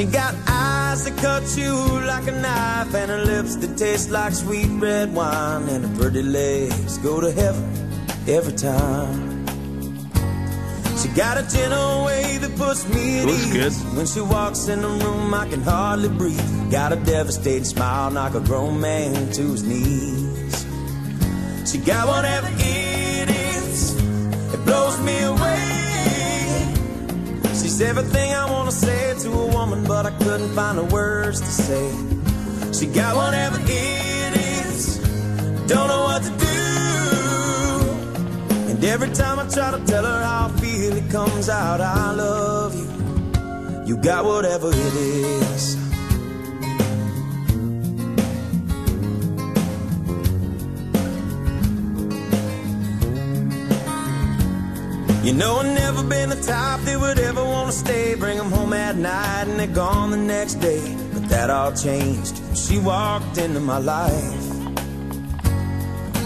She got eyes that cut you like a knife, and her lips that taste like sweet red wine, and her pretty legs go to heaven every time. She got a gentle way that puts me at Looks ease. good. When she walks in the room, I can hardly breathe. Got a devastating smile, knock a grown man to his knees. She got whatever it is, it blows me away. She's everything I wanna say to a woman, but I couldn't find the words to say. She got whatever it is, don't know what to do. And every time I try to tell her how I feel, it comes out, I love you. You got whatever it is. You know, I've never been the type that would ever want to stay. Bring them home at night and they're gone the next day. But that all changed when she walked into my life.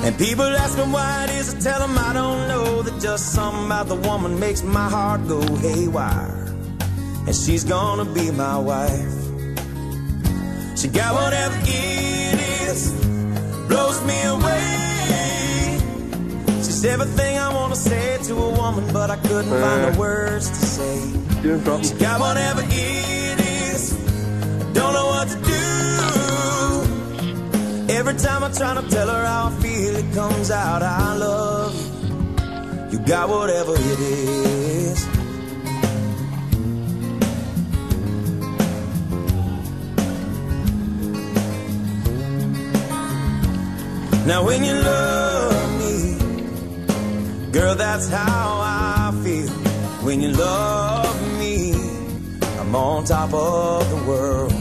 And people ask me why it is, I tell them I don't know. That just something about the woman makes my heart go haywire. And she's gonna be my wife. She got whatever it is, blows me away. Everything I wanna say to a woman, but I couldn't find the words to say. She got whatever it is, don't know what to do. Every time I try to tell her how I feel, it comes out, I love you. You got whatever it is. Now when you love girl, that's how I feel. When you love me, I'm on top of the world.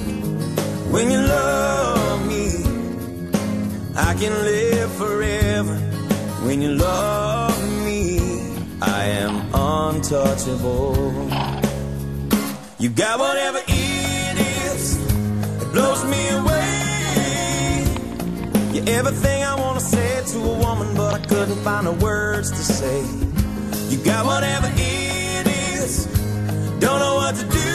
When you love me, I can live forever. When you love me, I am untouchable. You got whatever it is, it blows me away. You're everything I wanna say to a woman, but I couldn't find the words to say. You got whatever it is, don't know what to do.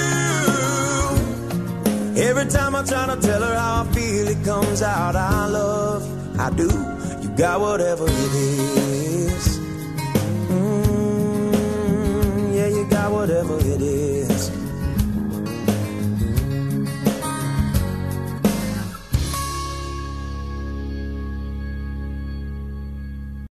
Every time I try to tell her how I feel, it comes out, I love I do. You got whatever it is.